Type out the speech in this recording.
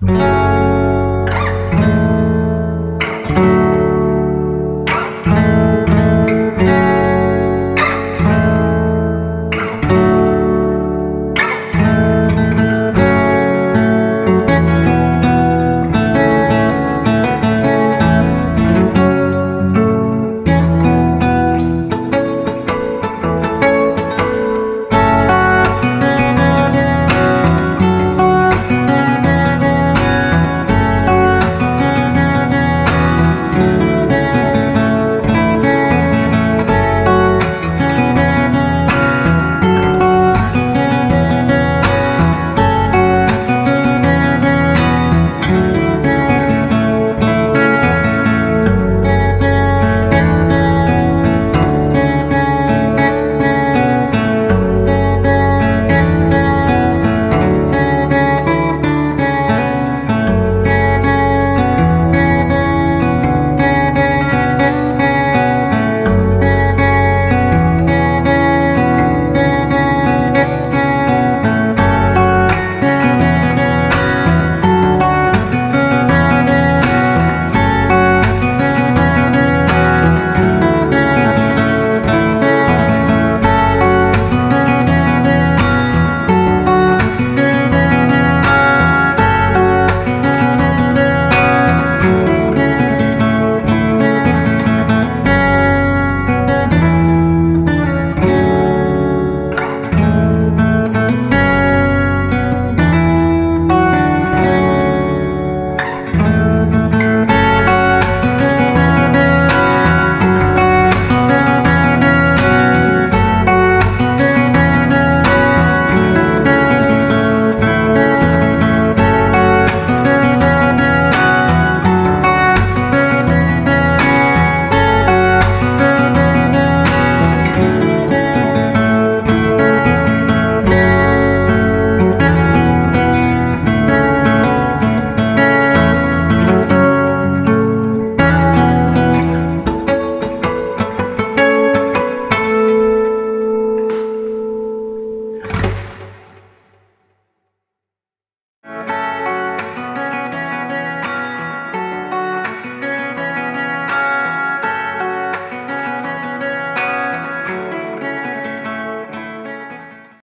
Música